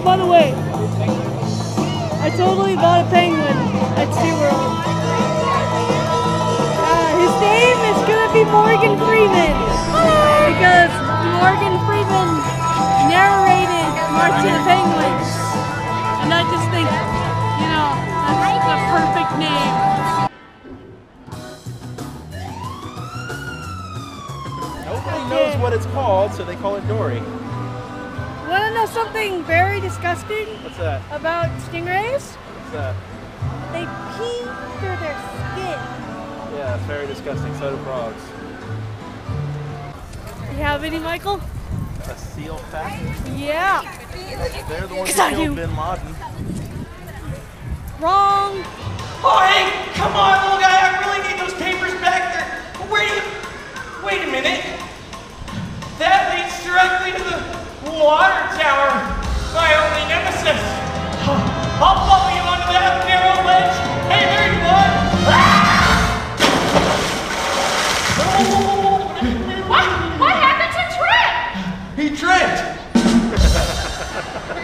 Oh, by the way, I totally bought a penguin at SeaWorld. Uh, his name is gonna be Morgan Freeman because Morgan Freeman narrated March of the Penguins, and I just think, you know, that's the perfect name. Nobody knows what it's called, so they call it Dory. Want to know something very disgusting What's that? about stingrays? What's that? They pee through their skin. Yeah, it's very disgusting. So do frogs. You have any, Michael? A seal fact? Yeah. They're the ones Yes, who killed do. Bin Laden. Wrong. Oh, hey, come on, water tower. My only nemesis. I'll follow you onto that narrow ledge. Hey, there you are. What? What happened to Trip? He tripped.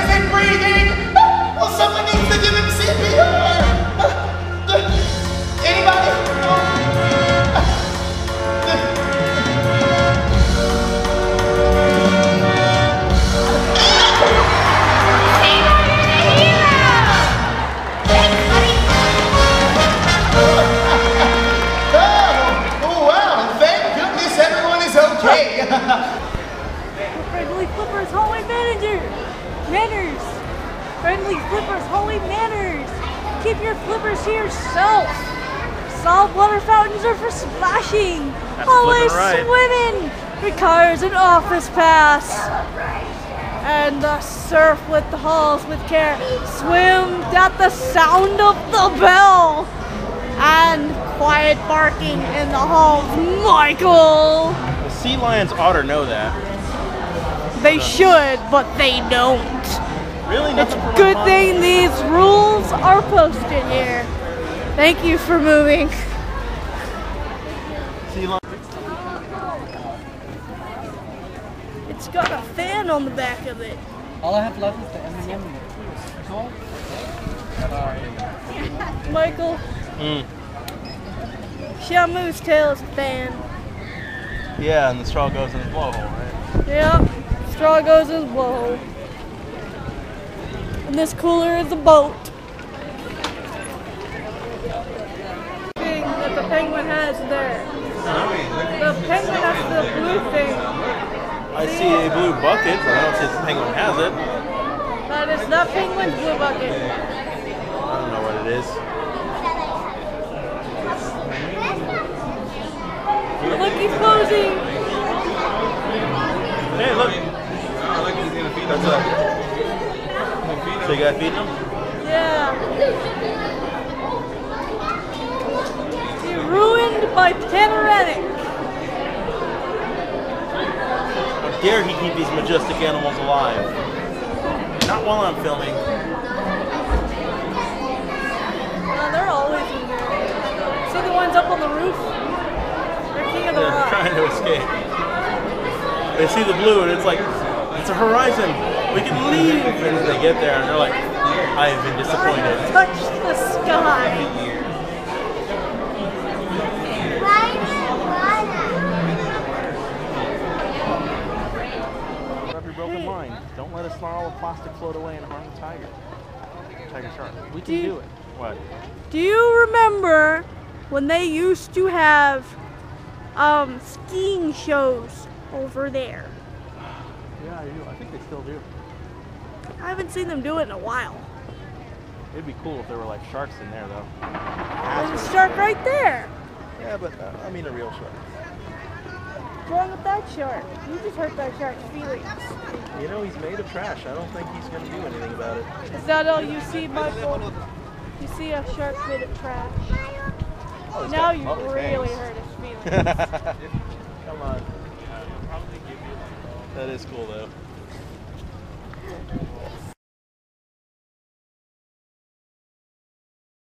isn't breathing! Oh, well, someone needs to give him CPR! Your flippers to yourself. Salt water fountains are for splashing. That's Always right. swimming requires an office pass. And the surf with the halls with care. Swim at the sound of the bell. And quiet barking in the halls. Michael! The sea lions ought to know that. They should, but they don't. Really? It's a good my thing these rules are posted here. Thank you for moving. mom? Sea lion. It's got a fan on the back of it. All I have left is the M&M. Michael, Mm. Shamu's tail is a fan. Yeah, and the straw goes in the blowhole, right? Yep, straw goes in his blowhole. And this cooler is a boat. Thing that the penguin has there. The penguin has the blue thing. I see a blue bucket, but I don't see if the penguin has it. But That is the penguin's blue bucket. I don't know what it is. Look, he's posing. Hey, look. That's up. So you gotta feed them? Yeah. He ruined my panoramic. How dare he keep these majestic animals alive? Not while I'm filming. Well, they're always in there. See the ones up on the roof? They're king of the They're rock. trying to escape. They see the blue and it's like, it's a horizon. We can leave. And they get there and they're like, I have been disappointed. Touch the sky. Rub broken line. Don't let a snarl of plastic float away and harm the tiger. Tiger shark. We can Do you- do it. What? Do you remember when they used to have um, skiing shows over there? Yeah, I do. I think they still do. I haven't seen them do it in a while. It'd be cool if there were like sharks in there though. There's a shark right there. Yeah, but uh, I mean a real shark. What's wrong with that shark? You just hurt that shark's feelings. You know, he's made of trash. I don't think he's going to do anything about it. Is that all you see, Michael? You see a shark made of trash. Oh, now you really hurt his feelings. That is cool though.